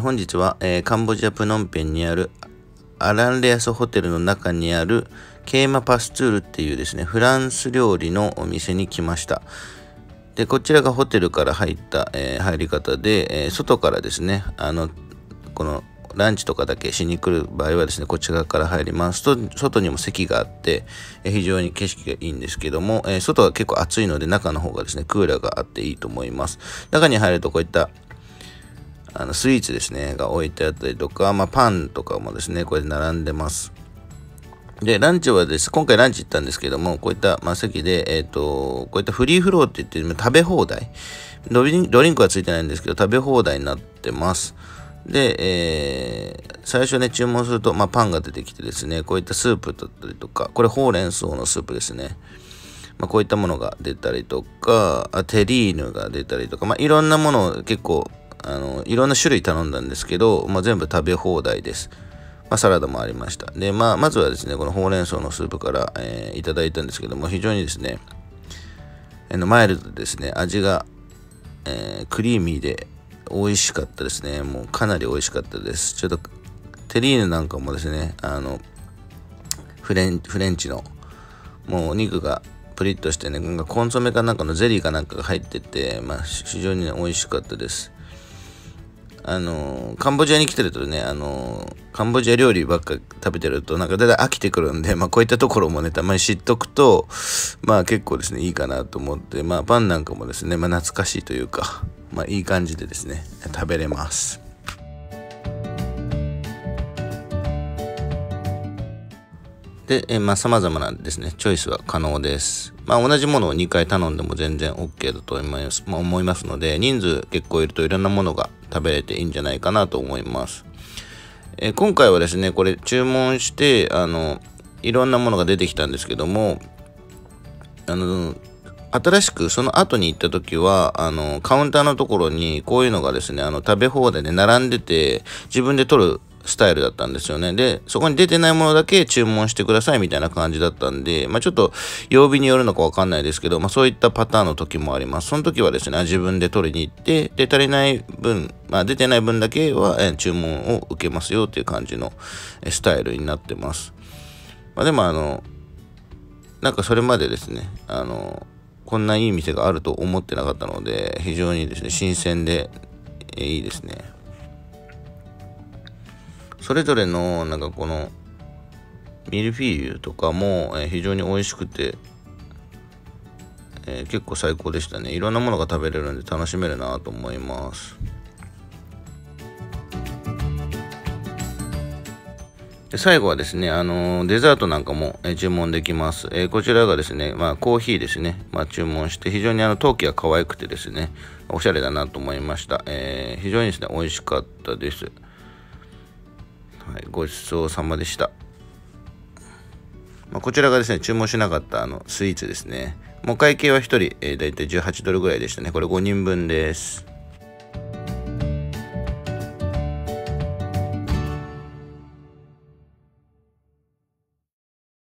本日は、えー、カンボジア・プノンペンにあるアランレアスホテルの中にあるケーマパスツールっていうですね、フランス料理のお店に来ました。で、こちらがホテルから入った、えー、入り方で、えー、外からですね、あの、このランチとかだけしに来る場合はですね、こちらから入りますと、外にも席があって、え非常に景色がいいんですけども、え外は結構暑いので中の方がですね、クーラーがあっていいと思います。中に入るとこういったあのスイーツですね、が置いてあったりとか、まあ、パンとかもですね、これで並んでます。で、ランチはです、今回ランチ行ったんですけども、こういった、まあ、席で、えっ、ー、と、こういったフリーフローって言って、食べ放題ドリン。ドリンクはついてないんですけど、食べ放題になってます。で、えー、最初ね、注文すると、まあ、パンが出てきてですね、こういったスープだったりとか、これほうれん草のスープですね。まあ、こういったものが出たりとか、テリーヌが出たりとか、まあ、いろんなものを結構あのいろんな種類頼んだんですけど、まあ、全部食べ放題です。まあ、サラダもありました。で、まあ、まずはですね、このほうれん草のスープから、えー、いただいたんですけども、非常にですね、あのマイルドですね、味が、えー、クリーミーで美味しかったですね。もうかなり美味しかったです。ちょっと、テリーヌなんかもですね、あの、フレンフレンチの、もうお肉がプリッとしてね、コンソメかなんかのゼリーかなんかが入ってて、まあ、非常に、ね、美味しかったです。あのカンボジアに来てるとね、あのカンボジア料理ばっか食べてると、なんかだいたい飽きてくるんで、まあこういったところもね、たまに知っとくと、まあ結構ですね、いいかなと思って、まあパンなんかもですね、まあ懐かしいというか、まあいい感じでですね、食べれます。で、えまあ、様々なですね、チョイスは可能です。まあ、同じものを2回頼んでも全然 OK だと思います,、まあ、思いますので、人数結構いるといろんなものが食べれていいんじゃないかなと思います。え今回はですね、これ注文して、あの、いろんなものが出てきたんですけども、あの、新しくその後に行った時は、あの、カウンターのところにこういうのがですね、あの、食べ放題で並んでて、自分で取るスタイルだったんですよね。で、そこに出てないものだけ注文してくださいみたいな感じだったんで、まあちょっと曜日によるのかわかんないですけど、まあそういったパターンの時もあります。その時はですね、自分で取りに行って、で、足りない分、まあ出てない分だけは、え注文を受けますよっていう感じのスタイルになってます。まあでもあの、なんかそれまでですね、あの、こんないい店があると思ってなかったので、非常にですね、新鮮でいいですね。それぞれのなんかこのミルフィーユとかも、え非常に美味しくて、えー、結構最高でしたねいろんなものが食べれるんで楽しめるなと思いますで最後はですね、あのー、デザートなんかも、えー、注文できます。えー、こちらがですね、まあ、コーヒーですね、まあ、注文して、非常にあの陶器が可愛くてですね、おしゃれだなと思いました。え非常にですね、美味しかったです。はい、ごちそうさまでした。まあ、こちらがですね、注文しなかったあのスイーツですね。もう会計は1人、えー、大体18ドルぐらいでしたね。これ5人分です。